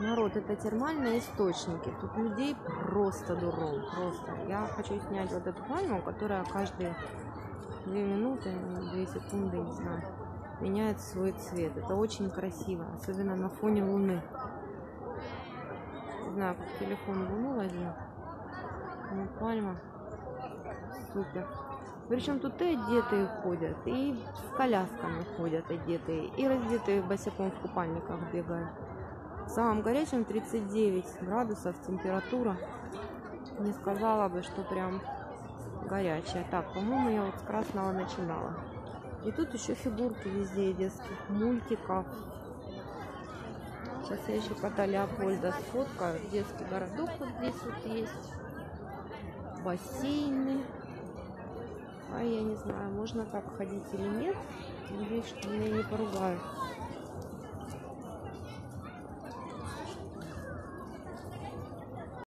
Народ, это термальные источники. Тут людей просто дуром, просто. Я хочу снять вот эту пальму, которая каждые две минуты, две секунды, не знаю, меняет свой цвет. Это очень красиво, особенно на фоне луны. Не знаю, как телефон луну возьму. Ну, пальма. Супер. Причем тут и одетые ходят, и с колясками ходят одетые, и раздетые босиком в купальниках бегают. В самом горячем 39 градусов температура. Не сказала бы, что прям горячая. Так, по-моему, я вот с красного начинала. И тут еще фигурки везде детских мультиков. Сейчас я еще кота Леопольда сфоткаю. Детский городок вот здесь вот есть. Бассейны. А я не знаю, можно так ходить или нет. Надеюсь, что меня не поругают.